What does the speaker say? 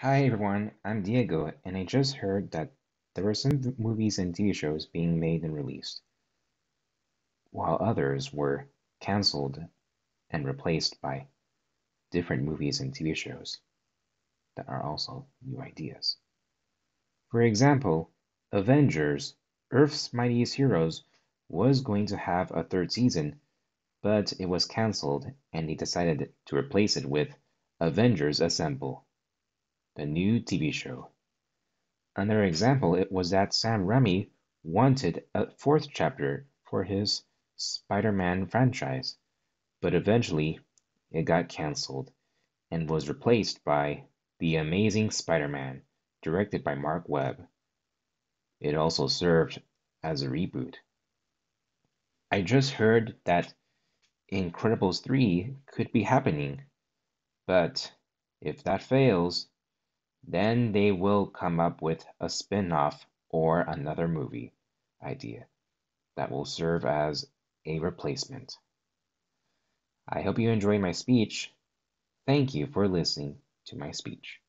Hi everyone, I'm Diego, and I just heard that there were some movies and TV shows being made and released, while others were cancelled and replaced by different movies and TV shows that are also new ideas. For example, Avengers Earth's Mightiest Heroes was going to have a third season, but it was cancelled and they decided to replace it with Avengers Assemble the new TV show. Another example it was that Sam Raimi wanted a fourth chapter for his Spider-Man franchise, but eventually it got cancelled and was replaced by The Amazing Spider-Man, directed by Marc Webb. It also served as a reboot. I just heard that Incredibles 3 could be happening, but if that fails, then they will come up with a spin-off or another movie idea that will serve as a replacement. I hope you enjoyed my speech. Thank you for listening to my speech.